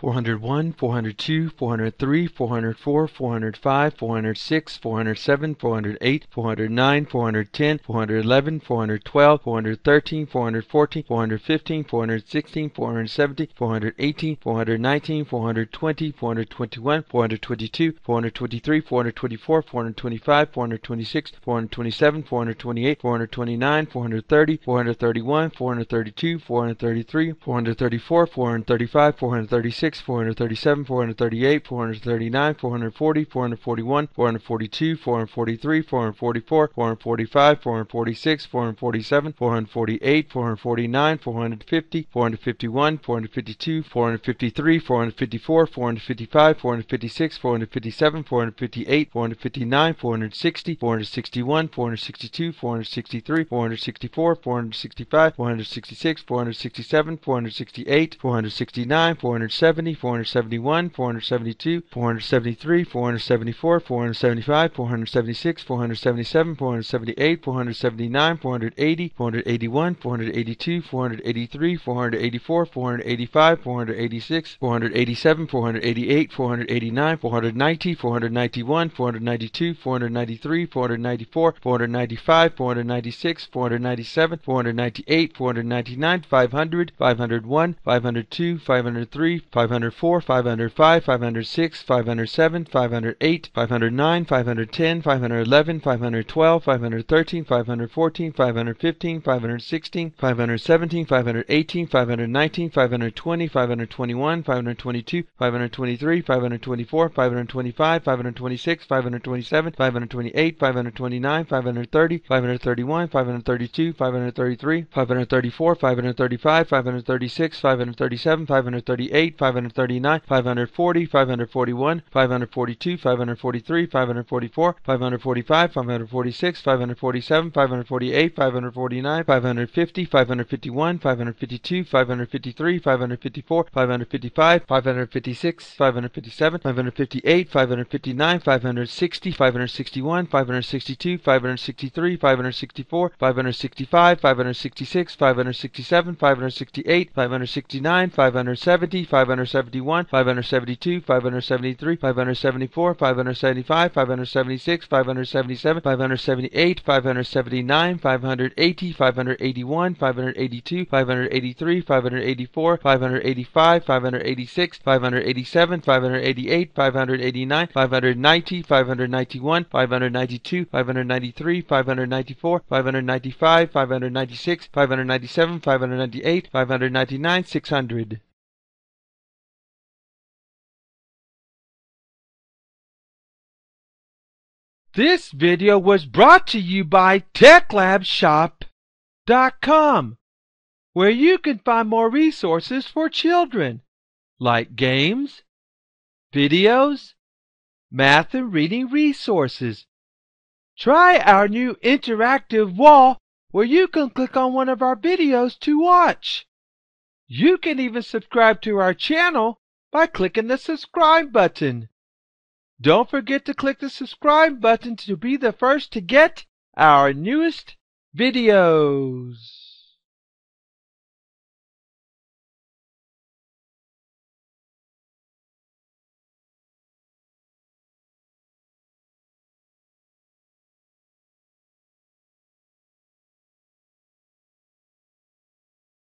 401, 402, 403, 404, 405, 406, 407, 408, 409, 410, 411, 412, 413, 414, 415, 416, 417, 418, 419, 420, 421, 422, 423, 424, 425, 426, 427, 428, 429, 430, 431, 432, 433, 434, 435, 436, 437, 438, 439, 440, 441, 442, 443, 444, 445, 446, 447, 448, 449, 450, 451, 452, 453, 454, 455, 456, 457, 458, 459, 460, 461, 462, 463, 464, 465, 466, 467, 468, 469, 470, 471, 472, 473, 474, 475, 476, 477, 478, 479, 480, 481, 482, 483, 484, 485, 486, 487, 488, 489, 490, 491, 492, 493, 494, 495, 496, 497, 498, 499, 500, 501, 502, 503, 504, 505, 506, 507, 508, 509, 510, 511, 512, 513, 514, 515, 516, 517, 518, 519, 520, 521, 522, 523, 524, 525, 526, 527, 528, 529, 530, 531, 532, 533, 534, 535, 536, 537, 538, 539, 540, 541, 542, 543, 544, 545, 546, 547, 548, 549, 550, 551, 552, 553, 554, 555, 556, 557, 558, 559, 560, 561, 562, 563, 564, 565, 566, 567, 568, 569, 570, 571, 572, 573, 574, 575, 576, 577, 578, 579, 580, 581, 582, 583, 584, 585, 586, 587, 588, 589, 590, 591, 592, 593, 594, 595, 596, 597, 598, 599, 600. This video was brought to you by TechLabShop.com, where you can find more resources for children, like games, videos, math and reading resources. Try our new interactive wall where you can click on one of our videos to watch. You can even subscribe to our channel by clicking the subscribe button. Don't forget to click the subscribe button to be the first to get our newest videos.